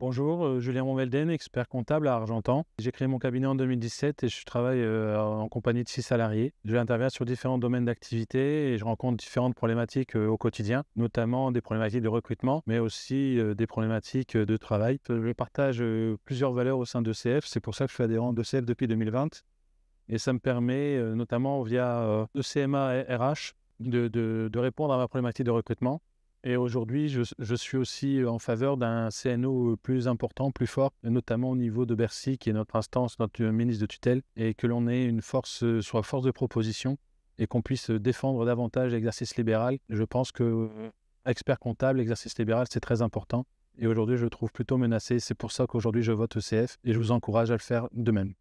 Bonjour, euh, Julien Monvelden, expert comptable à Argentan. J'ai créé mon cabinet en 2017 et je travaille euh, en compagnie de six salariés. J'interviens sur différents domaines d'activité et je rencontre différentes problématiques euh, au quotidien, notamment des problématiques de recrutement, mais aussi des problématiques de travail. Je partage plusieurs valeurs au sein de CF, c'est pour ça que je suis adhérent de CF depuis 2020. Et ça me permet, notamment via le CMA RH, de répondre à ma problématique de recrutement et aujourd'hui, je, suis aussi en faveur d'un CNO plus important, plus fort, notamment au niveau de Bercy, qui est notre instance, notre ministre de tutelle, et que l'on ait une force, soit force de proposition et qu'on puisse défendre davantage l'exercice libéral. Je pense que expert comptable, exercice libéral, c'est très important. Et aujourd'hui, je le trouve plutôt menacé. C'est pour ça qu'aujourd'hui, je vote ECF et je vous encourage à le faire de même.